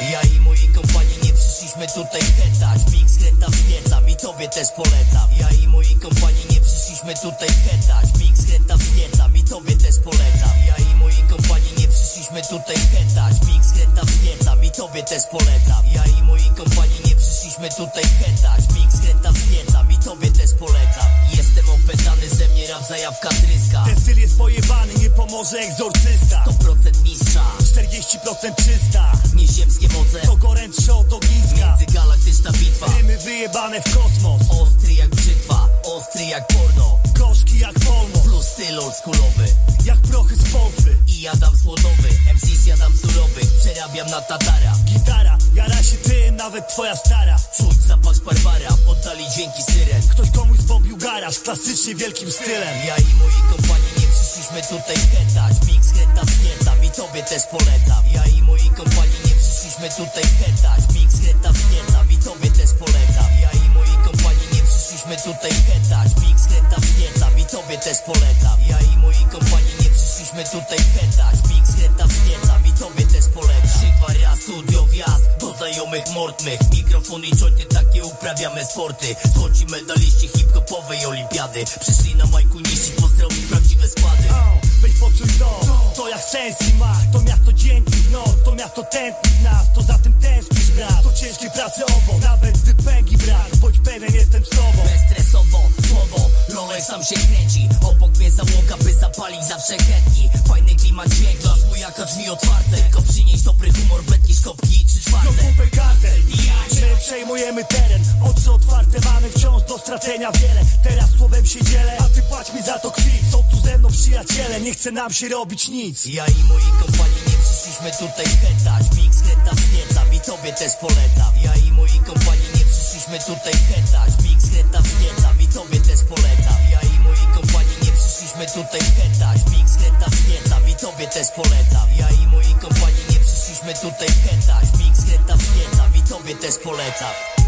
Ja i mojej kompanii nie przyszliśmy tutaj hetać Mix kręta wzniecam i tobie też polecam. Ja i mojej kompanii nie przyszliśmy tutaj hetać Mix kręta wzniecam i tobie też polecam nie przyszliśmy tutaj hetać Mix kręta wzniecam i tobie też polecam. Ja i mojej kompanii nie przyszliśmy tutaj hetać Mix kręta wzniecam i tobie też polecam. Jestem opętany ze mnie rap zajawka tryska. Ten styl jest pojebany, nie pomoże egzorcysta. 100% mistrza. 40% czysta Nieziemskie moce. To gorętsze od ogniska. Międzygalaktyczna bitwa. Rymy wyjebane w kosmos. Ostry jak brzytwa, ostry jak porno. Gorzki jak polmo Plus styl oldschoolowy. Jak prochy z Przerabiam na tatara. Gitara, jara się tym, nawet twoja stara. Czuć zapach sparwara, oddali dźwięki syren. Ktoś komuś zbobił garaż, klasycznie wielkim stylem. Ja i mojej kompanii nie przyszliśmy tutaj hetać Mix heta wzniecam i tobie też polecam. Ja i mojej kompanii nie przyszliśmy tutaj hetać Mix heta wzniecam i tobie też polecam. Ja i mojej kompanii nie przyszliśmy tutaj hetać Mix heta wzniecam i tobie też polecam. Ja i mojej kompanii nie przyszliśmy tutaj hetać Mix heta wzniecam znajomych mordnych Mikrofon i jointy, takie uprawiamy sporty. Złoci medaliści hip-hopowej olimpiady. Przyszli na majku niszczyć, pozdrowić prawdziwe składy. Weź poczuj to, to jak sens i mach To miasto dzięki w noc, to miasto tętni w nas. To za tym tęsknisz brat, to ciężkiej pracy owo sam się kręci Obok mnie załoga, by zapalić zawsze chętni. Fajny klimat dźwięk, dla wujaka drzwi otwarte. Tylko przynieść dobry humor, betki, szkopki i trzy czwarte. Kupę kartel, my przejmujemy teren. Oczy otwarte, mamy wciąż do stracenia wiele. Teraz słowem się dzielę, a ty płać mi za to krwi. Są tu ze mną przyjaciele, nie chce nam się robić nic. Ja i mojej kompanii nie przyszliśmy tutaj hetać Mix heta wzniecam i tobie też polecam. Ja i mojej kompanii nie przyszliśmy tutaj hetać Mix heta też polecam. Ja i mojej kompanii nie przyszliśmy tutaj hetać Mix heta wzniecam i tobie też polecam